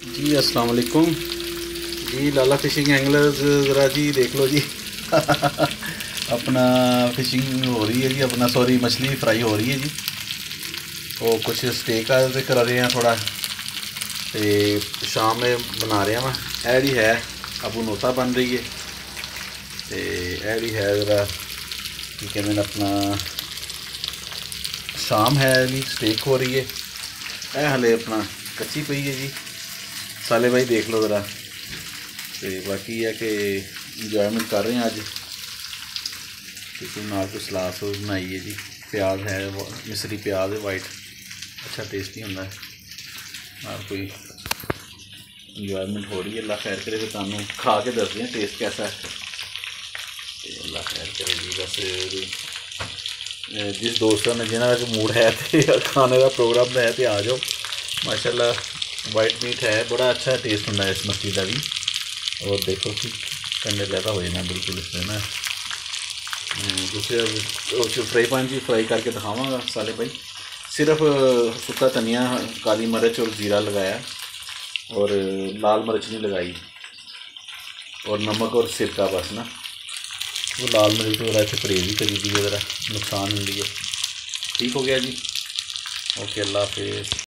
जी अस्सलाम वालेकुम जी लाला fishing anglers ज़रा जी देख लो जी अपना फिशिंग हो रही है जी अपना सॉरी मछली फ्राई हो रही है जी वो कुछ स्टेक करा रहे हैं थोड़ा तो शाम में बना रहे हैं मैं एडी है अब नोता बन रही है तो एडी है ज़रा की कहते अपना शाम है जी स्टेक हो रही है ए हले अपना कच्ची पई है जी साले भाई देख लो ज़रा। तो बाकी है कि इंजॉयमेंट कर रहे हैं अज क्योंकि ना कोई सलाद सूद बनाई है जी। प्याज है मिसरी प्याज है वाइट अच्छा टेस्टी होंगे ना कोई इंजॉयमेंट हो रही है, अल्लाह खैर करे तो खा के दस दें टेस्ट कैसा है। अल्लाह खैर करे जी, बस जिस दोस्तों ने जिन्होंने मूड है तो खाने का प्रोग्राम है तो आ जाओ। माशाल्लाह। वाइट मीट है, बड़ा अच्छा टेस्ट होंगे इस मछली का भी। और देखो कि कंडे ज़्यादा हो जाना बिल्कुल इसमें ना। दूसरे फ्राई पैन भी फ्राई करके दिखावगा साले भाई। सिर्फ़ सुखा धनिया, काली मिर्च और ज़ीरा लगाया। और लाल मिर्च नहीं लगाई। और नमक और सिरका बस ना। वो लाल मिर्च वगैरह इतने परहेज ही करी दी ज़रा नुकसान होंगी ठीक हो गया जी। ओके, अल्लाह हाफिज़।